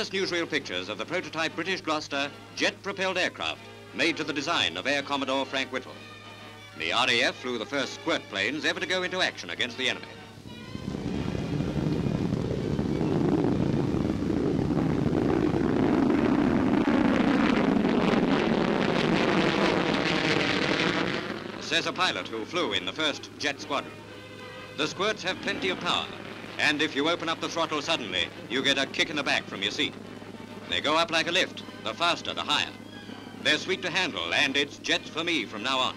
first newsreel pictures of the prototype British Gloster jet-propelled aircraft made to the design of Air Commodore Frank Whittle. The RAF flew the first squirt planes ever to go into action against the enemy. Says a pilot who flew in the first jet squadron. The squirts have plenty of power, and if you open up the throttle suddenly, you get a kick in the back from your seat. They go up like a lift, the faster, the higher. They're sweet to handle, and it's jets for me from now on.